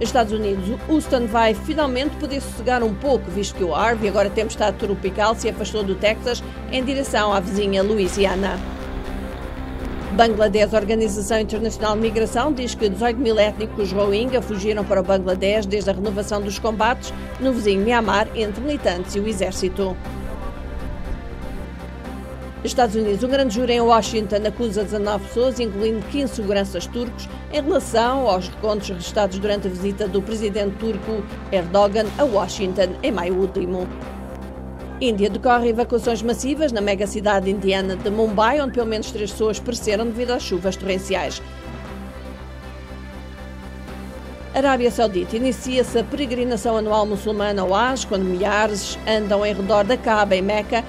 Estados Unidos, Houston vai finalmente poder sossegar um pouco, visto que o Harvey, agora temos estado tropical, se afastou do Texas em direção à vizinha Louisiana. Bangladesh, Organização Internacional de Migração, diz que 18 mil étnicos Rohingya fugiram para o Bangladesh desde a renovação dos combates no vizinho Myanmar entre militantes e o exército. Estados Unidos, um grande júri em Washington acusa 19 pessoas, incluindo 15 seguranças turcos, em relação aos recontos restados durante a visita do presidente turco Erdogan a Washington em maio último. Índia decorre evacuações massivas na mega cidade indiana de Mumbai, onde pelo menos três pessoas pereceram devido às chuvas torrenciais. Arábia Saudita inicia-se a peregrinação anual muçulmana ao Hajj, quando milhares andam em redor da Kaaba em Meca